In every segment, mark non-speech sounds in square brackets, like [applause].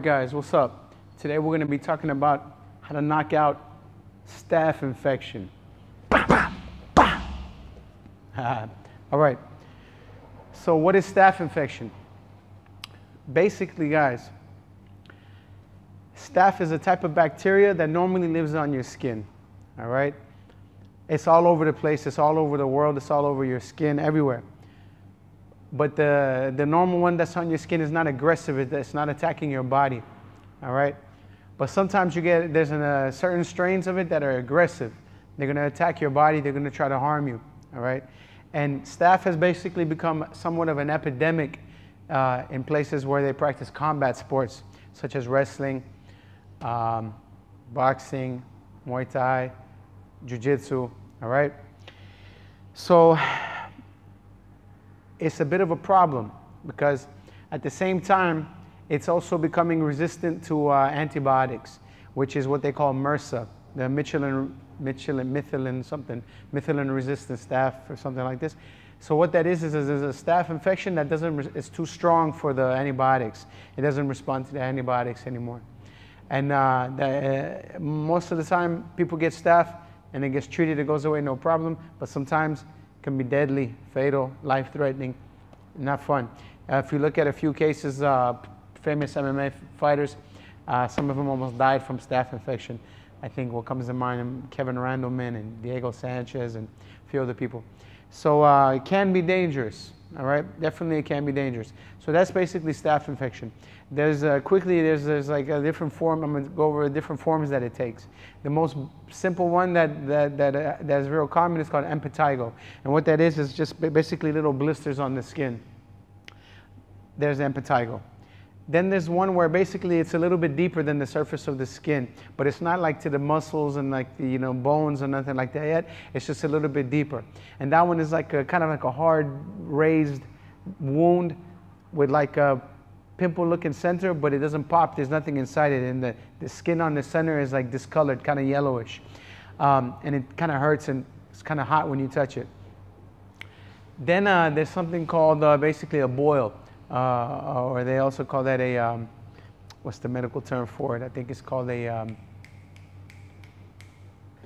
guys, what's up? Today we're going to be talking about how to knock out staph infection. [laughs] All right. So, what is staph infection? Basically, guys, staph is a type of bacteria that normally lives on your skin. All right? It's all over the place, it's all over the world, it's all over your skin, everywhere. But the, the normal one that's on your skin is not aggressive, it's not attacking your body. All right? But sometimes you get, there's an, uh, certain strains of it that are aggressive. They're going to attack your body, they're going to try to harm you. All right? And staph has basically become somewhat of an epidemic uh, in places where they practice combat sports, such as wrestling, um, boxing, Muay Thai, Jiu Jitsu. All right? So, it's a bit of a problem because at the same time, it's also becoming resistant to uh, antibiotics, which is what they call MRSA, the Michelin, Michelin, methicillin something, methicillin resistant staph or something like this. So what that is is, is, is a staph infection that doesn't, it's too strong for the antibiotics. It doesn't respond to the antibiotics anymore. And uh, the, uh, most of the time, people get staph and it gets treated, it goes away, no problem. But sometimes can be deadly, fatal, life-threatening, not fun. Uh, if you look at a few cases, uh, famous MMA fighters, uh, some of them almost died from staph infection. I think what comes to mind, Kevin Randleman and Diego Sanchez and a few other people. So uh, it can be dangerous, all right? Definitely it can be dangerous. So that's basically staph infection. There's uh, quickly, there's, there's like a different form, I'm gonna go over the different forms that it takes. The most simple one that, that, that, uh, that is real common is called impetigo. And what that is, is just basically little blisters on the skin. There's impetigo. Then there's one where basically it's a little bit deeper than the surface of the skin, but it's not like to the muscles and like the you know bones or nothing like that yet. It's just a little bit deeper. And that one is like a kind of like a hard raised wound with like a pimple looking center, but it doesn't pop. There's nothing inside it. And the, the skin on the center is like discolored, kind of yellowish. Um, and it kind of hurts and it's kind of hot when you touch it. Then uh, there's something called uh, basically a boil uh, or they also call that a, um, what's the medical term for it? I think it's called a um,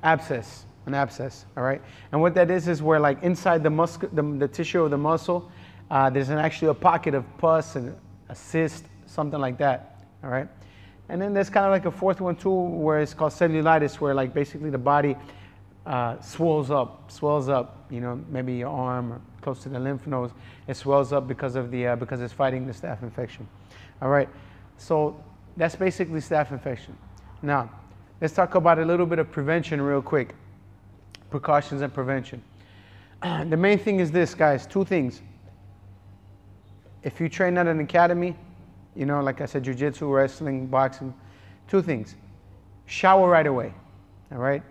abscess, an abscess, all right? And what that is is where like inside the, muscle, the, the tissue of the muscle, uh, there's an, actually a pocket of pus and a cyst, something like that, all right? And then there's kind of like a fourth one too, where it's called cellulitis, where like basically the body uh, swells up, swells up, you know, maybe your arm close to the lymph nodes, it swells up because of the uh, because it's fighting the staph infection. All right, so that's basically staph infection. Now, let's talk about a little bit of prevention real quick. Precautions and prevention. [clears throat] the main thing is this, guys. Two things. If you train at an academy, you know, like I said, jujitsu, wrestling, boxing, two things. Shower right away. All right.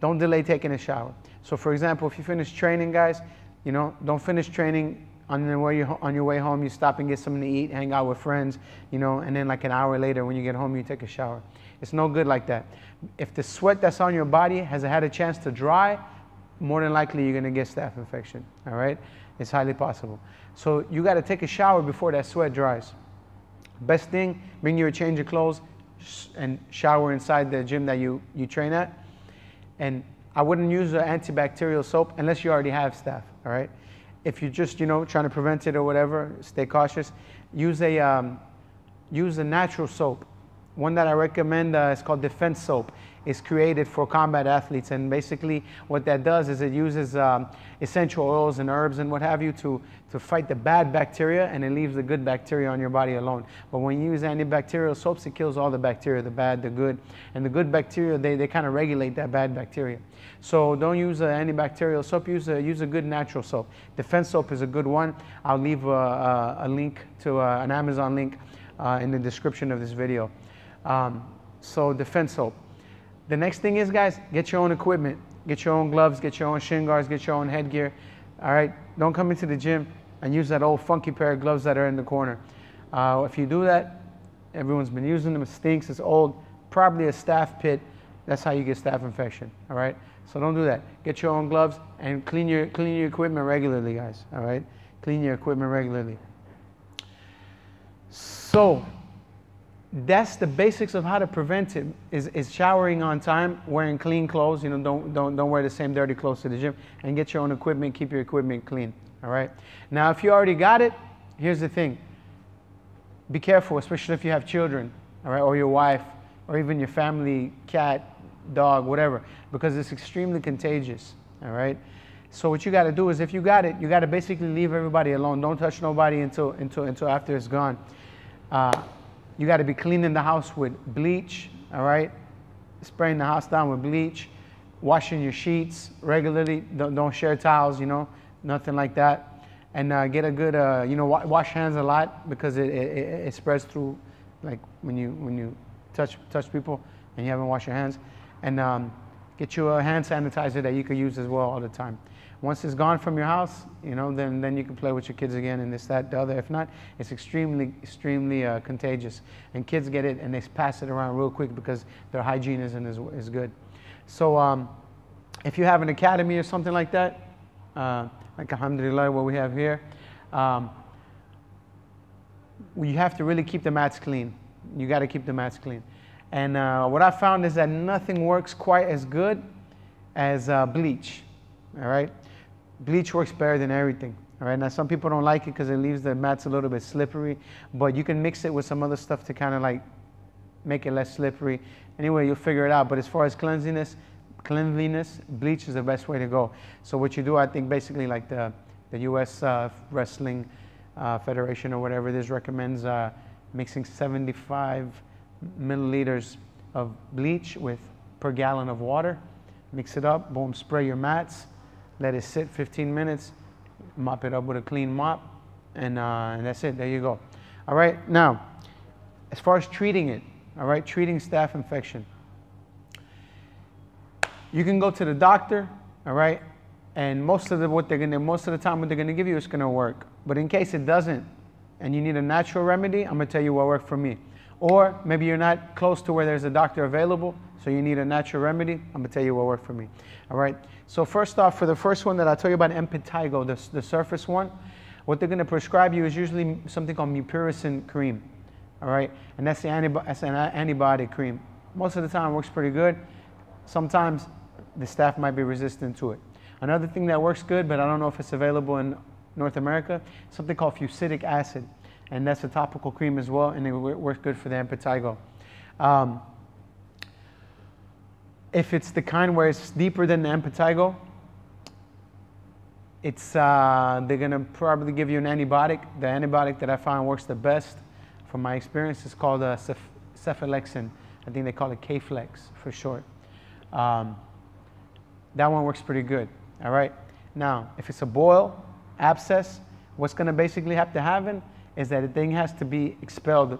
Don't delay taking a shower. So, for example, if you finish training, guys, you know, don't finish training on your way on your way home. You stop and get something to eat, hang out with friends, you know, and then like an hour later, when you get home, you take a shower. It's no good like that. If the sweat that's on your body has had a chance to dry, more than likely you're gonna get staph infection. All right, it's highly possible. So you got to take a shower before that sweat dries. Best thing, bring you a change of clothes and shower inside the gym that you you train at, and I wouldn't use an antibacterial soap unless you already have staph, all right? If you're just, you know, trying to prevent it or whatever, stay cautious. Use a, um, use a natural soap. One that I recommend uh, is called Defense Soap is created for combat athletes. And basically, what that does is it uses um, essential oils and herbs and what have you to, to fight the bad bacteria and it leaves the good bacteria on your body alone. But when you use antibacterial soaps, it kills all the bacteria, the bad, the good. And the good bacteria, they, they kind of regulate that bad bacteria. So don't use an antibacterial soap, use a, use a good natural soap. Defense soap is a good one. I'll leave a, a, a link to a, uh, an Amazon link uh, in the description of this video. Um, so defense soap. The next thing is, guys, get your own equipment. Get your own gloves, get your own shin guards, get your own headgear. All right? Don't come into the gym and use that old funky pair of gloves that are in the corner. Uh, if you do that, everyone's been using them, it stinks, it's old, probably a staph pit. That's how you get staph infection. All right? So don't do that. Get your own gloves and clean your, clean your equipment regularly, guys. All right? Clean your equipment regularly. So, that's the basics of how to prevent it is, is showering on time wearing clean clothes you know don't, don't, don't wear the same dirty clothes to the gym and get your own equipment keep your equipment clean all right? Now if you already got it here's the thing. Be careful especially if you have children all right or your wife or even your family cat dog whatever because it's extremely contagious all right? So what you got to do is if you got it you got to basically leave everybody alone. Don't touch nobody until until until after it's gone. Uh, you got to be cleaning the house with bleach, all right? Spraying the house down with bleach, washing your sheets regularly. Don't, don't share towels, you know, nothing like that. And uh, get a good, uh, you know, wash hands a lot because it, it, it, spreads through, like when you when you touch touch people and you haven't washed your hands. And um, get you a hand sanitizer that you can use as well all the time. Once it's gone from your house, you know, then, then you can play with your kids again and this, that, the other. If not, it's extremely, extremely uh, contagious. And kids get it and they pass it around real quick because their hygiene isn't as, as good. So um, if you have an academy or something like that, uh, like Alhamdulillah, what we have here, um, you have to really keep the mats clean. You got to keep the mats clean. And uh, what I found is that nothing works quite as good as uh, bleach. All right bleach works better than everything. All right, now some people don't like it because it leaves the mats a little bit slippery, but you can mix it with some other stuff to kind of like make it less slippery. Anyway, you'll figure it out. But as far as cleanliness, cleanliness, bleach is the best way to go. So what you do, I think, basically like the the U.S. Uh, Wrestling uh, Federation or whatever it is recommends uh, mixing 75 milliliters of bleach with per gallon of water. Mix it up, boom, spray your mats let it sit 15 minutes, mop it up with a clean mop, and, uh, and that's it. There you go. All right, now, as far as treating it, all right, treating staph infection. You can go to the doctor, all right, and most of the what they're gonna most of the time what they're gonna give you is gonna work. But in case it doesn't, and you need a natural remedy, I'm gonna tell you what worked for me. Or maybe you're not close to where there's a doctor available, so you need a natural remedy. I'm gonna tell you what worked for me. All right. So first off, for the first one that I tell you about, impetigo, the, the surface one, what they're gonna prescribe you is usually something called mupirocin cream. All right, and that's the that's an antibiotic cream. Most of the time, works pretty good. Sometimes the staph might be resistant to it. Another thing that works good, but I don't know if it's available in North America, something called fusidic acid and that's a topical cream as well, and it works good for the impetigo. Um, if it's the kind where it's deeper than the impetigo, it's, uh, they're going to probably give you an antibiotic. The antibiotic that I find works the best, from my experience, is called a uh, cephalexin. I think they call it Keflex for short. Um, that one works pretty good. All right. Now, if it's a boil, abscess, what's going to basically have to happen is that the thing has to be expelled.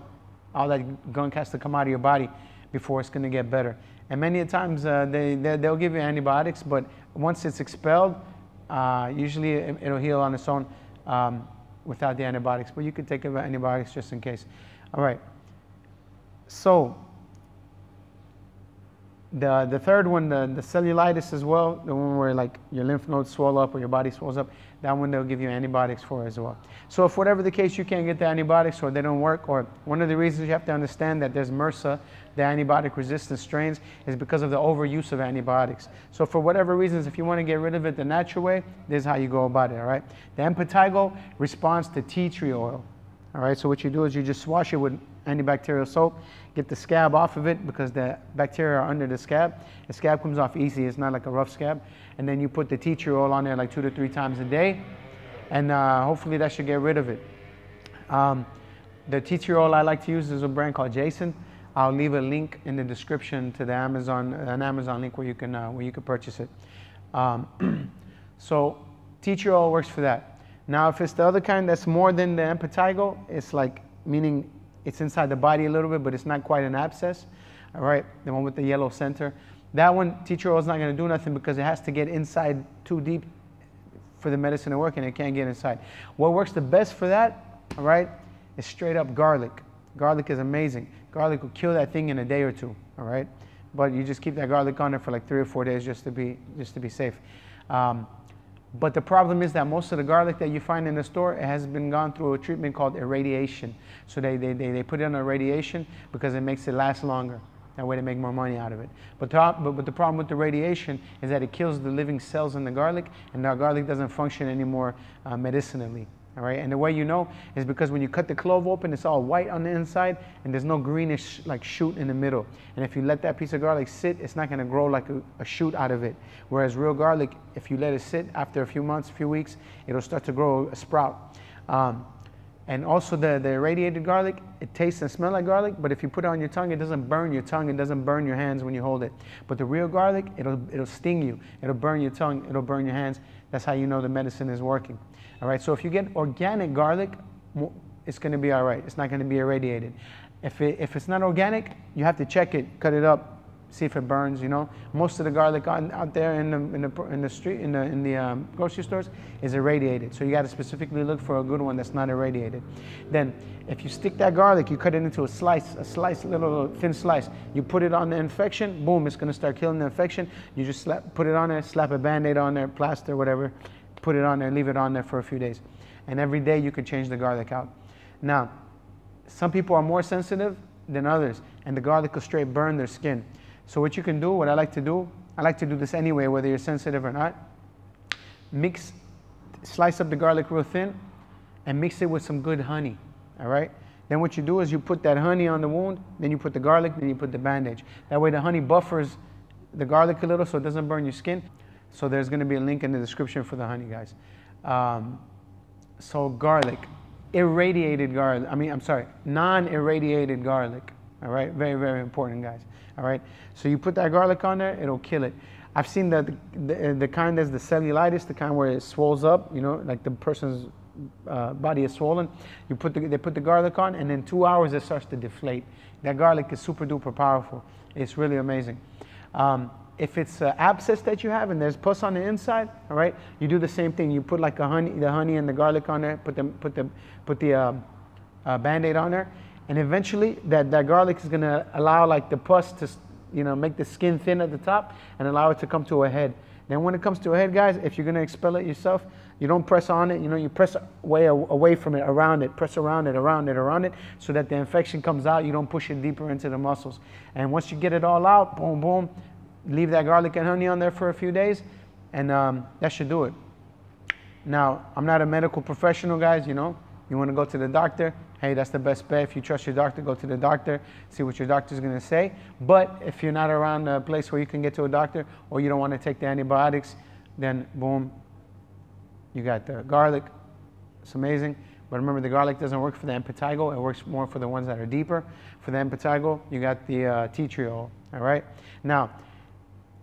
All that gunk has to come out of your body before it's going to get better. And many times uh, they, they, will give you antibiotics, but once it's expelled, uh, usually it, will heal on its own um, without the antibiotics. But you could take antibiotics just in case. All right. So the, the third one, the, the cellulitis as well, the one where like your lymph nodes swell up or your body swells up, that one they'll give you antibiotics for as well. So if whatever the case you can't get the antibiotics or they don't work, or one of the reasons you have to understand that there's MRSA, the antibiotic resistant strains, is because of the overuse of antibiotics. So for whatever reasons, if you want to get rid of it the natural way, this is how you go about it, all right? The impetigo responds to tea tree oil. All right, so what you do is you just wash it with antibacterial soap, get the scab off of it because the bacteria are under the scab. The scab comes off easy, it's not like a rough scab. And then you put the tea tree oil on there like two to three times a day, and uh, hopefully that should get rid of it. Um, the tea tree oil I like to use is a brand called Jason. I'll leave a link in the description to the Amazon, an Amazon link where you can, uh, where you can purchase it. Um, [clears throat] so tea tree oil works for that. Now, if it's the other kind that's more than the impetigo, it's like, meaning it's inside the body a little bit, but it's not quite an abscess. All right, the one with the yellow center. That one, tea tree oil is not going to do nothing because it has to get inside too deep for the medicine to work and it can't get inside. What works the best for that, all right, is straight up garlic. Garlic is amazing. Garlic will kill that thing in a day or two, all right? But you just keep that garlic on there for like three or four days just to be, just to be safe. Um, But the problem is that most of the garlic that you find in the store it has been gone through a treatment called irradiation. So they, they, they, they put it on irradiation because it makes it last longer. That way they make more money out of it. But, the, but, but the problem with the radiation is that it kills the living cells in the garlic, and the garlic doesn't function anymore uh, medicinally. All right, and the way you know is because when you cut the clove open, it's all white on the inside, and there's no greenish like shoot in the middle. And if you let that piece of garlic sit, it's not going to grow like a, a, shoot out of it. Whereas real garlic, if you let it sit after a few months, a few weeks, it'll start to grow a sprout. Um, and also the, the irradiated garlic, it tastes and smells like garlic, but if you put it on your tongue, it doesn't burn your tongue, it doesn't burn your hands when you hold it. But the real garlic, it'll, it'll sting you, it'll burn your tongue, it'll burn your hands. That's how you know the medicine is working. All right, so if you get organic garlic, it's gonna be all right. It's not gonna be irradiated. If, it, if it's not organic, you have to check it, cut it up, see if it burns. You know, most of the garlic out there in the in the in the street in the in the um, grocery stores is irradiated. So you got to specifically look for a good one that's not irradiated. Then, if you stick that garlic, you cut it into a slice, a slice, little thin slice. You put it on the infection. Boom, it's gonna start killing the infection. You just slap, put it on there, slap a band-aid on there, plaster, whatever. Put it on there, leave it on there for a few days, and every day you can change the garlic out. Now, some people are more sensitive than others, and the garlic will straight burn their skin. So what you can do, what I like to do, I like to do this anyway, whether you're sensitive or not. Mix, slice up the garlic real thin and mix it with some good honey, all right? Then what you do is you put that honey on the wound, then you put the garlic, then you put the bandage. That way the honey buffers the garlic a little so it doesn't burn your skin. So there's gonna be a link in the description for the honey, guys. Um, so garlic, irradiated garlic, I mean, I'm sorry, non-irradiated garlic, all right? Very, very important, guys. All right. So you put that garlic on there, it'll kill it. I've seen the, the, the kind that's the cellulitis, the kind where it swells up, you know, like the person's uh, body is swollen. You put the, they put the garlic on, and in two hours it starts to deflate. That garlic is super duper powerful. It's really amazing. Um, if it's an abscess that you have and there's pus on the inside, all right, you do the same thing. You put like a honey, the honey and the garlic on there, put the, put the, put the uh, uh, band-aid on there, and eventually that, that garlic is gonna allow like the pus to, you know, make the skin thin at the top and allow it to come to a head. Then when it comes to a head, guys, if you're gonna expel it yourself, you don't press on it, you know, you press away, away from it, around it, press around it, around it, around it, so that the infection comes out, you don't push it deeper into the muscles. And once you get it all out, boom, boom, leave that garlic and honey on there for a few days, and um, that should do it. Now, I'm not a medical professional, guys, you know. You wanna go to the doctor, hey, that's the best bet. If you trust your doctor, go to the doctor, see what your doctor's going to say. But if you're not around a place where you can get to a doctor or you don't want to take the antibiotics, then boom, you got the garlic. It's amazing. But remember, the garlic doesn't work for the impetigo. It works more for the ones that are deeper. For the impetigo, you got the uh, tea tree oil. All right. Now,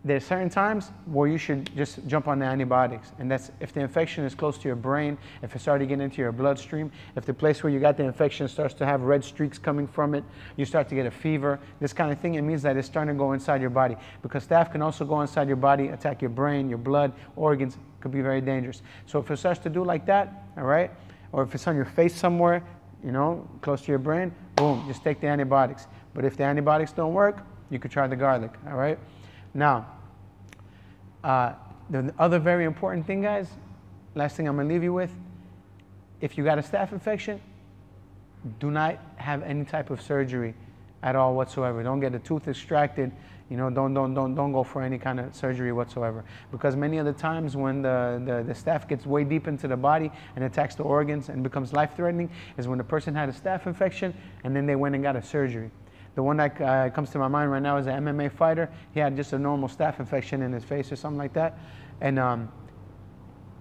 there's certain times where you should just jump on the antibiotics. And that's if the infection is close to your brain, if it's starting to get into your bloodstream, if the place where you got the infection starts to have red streaks coming from it, you start to get a fever, this kind of thing, it means that it's starting to go inside your body. Because staph can also go inside your body, attack your brain, your blood, organs, could be very dangerous. So if it starts to do like that, all right, or if it's on your face somewhere, you know, close to your brain, boom, just take the antibiotics. But if the antibiotics don't work, you could try the garlic, all right? Now, uh, the other very important thing, guys, last thing I'm gonna leave you with, if you got a staph infection, do not have any type of surgery at all whatsoever. Don't get a tooth extracted. You know, don't, don't, don't, don't go for any kind of surgery whatsoever. Because many of the times when the, the, the staph gets way deep into the body and attacks the organs and becomes life-threatening is when the person had a staph infection and then they went and got a surgery. The one that uh, comes to my mind right now is an MMA fighter. He had just a normal staph infection in his face or something like that. And, um,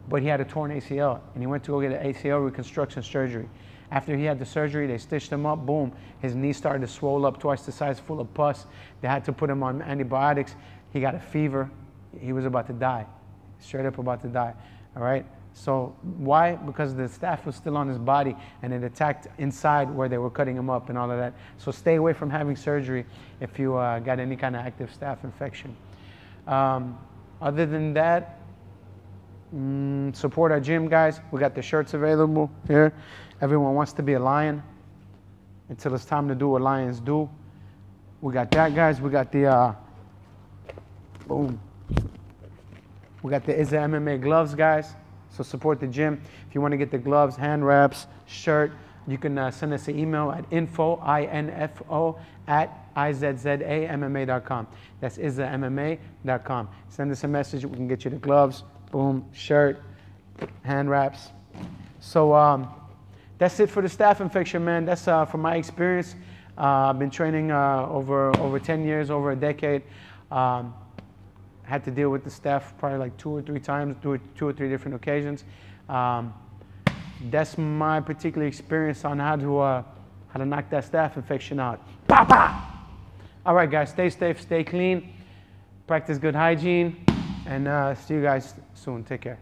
but he had a torn ACL and he went to go get an ACL reconstruction surgery. After he had the surgery, they stitched him up, boom, his knee started to swell up twice the size, full of pus. They had to put him on antibiotics. He got a fever. He was about to die, straight up about to die, all right? So why? Because the staph was still on his body and it attacked inside where they were cutting him up and all of that. So stay away from having surgery if you uh, got any kind of active staph infection. Um, other than that, mm, support our gym, guys. We got the shirts available here. Everyone wants to be a lion until it's time to do what lions do. We got that, guys. We got the, uh, boom. We got the Izza MMA gloves, guys. So support the gym. If you want to get the gloves, hand wraps, shirt, you can uh, send us an email at info, I-N-F-O, at IZZAMMA.com. That's IZZAMMA.com. Send us a message. We can get you the gloves, boom, shirt, hand wraps. So um, that's it for the staph infection, man. That's uh, from my experience. Uh, I've been training uh, over over 10 years, over a decade. Um, had to deal with the staph probably like two or three times, two or, two or three different occasions. Um, that's my particular experience on how to uh, how to knock that staph infection out. Pa All right, guys, stay safe, stay clean, practice good hygiene, and uh, see you guys soon. Take care.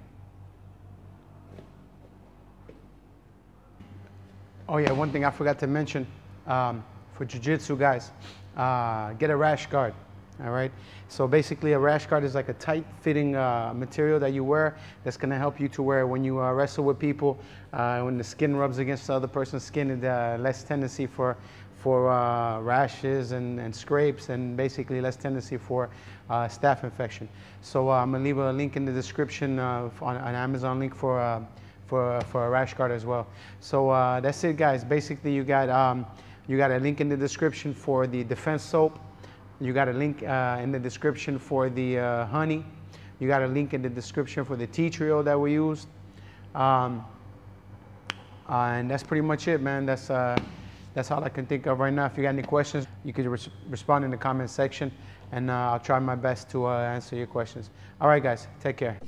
Oh yeah, one thing I forgot to mention um, for jiu-jitsu guys, uh, get a rash guard. All right. So basically, a rash guard is like a tight-fitting uh, material that you wear that's going to help you to wear when you uh, wrestle with people. Uh, when the skin rubs against the other person's skin, it uh, less tendency for for uh, rashes and, and scrapes, and basically less tendency for uh, staph infection. So I'm gonna leave a link in the description on an Amazon link for for for a rash guard as well. So that's it, guys. Basically, you got um, you got a link in the description for the defense soap. You got a link uh, in the description for the uh, honey. You got a link in the description for the tea tree oil that we used. Um, uh, and that's pretty much it, man. That's, uh, that's all I can think of right now. If you got any questions, you could res respond in the comment section, and uh, I'll try my best to answer your questions. All right, guys, take care.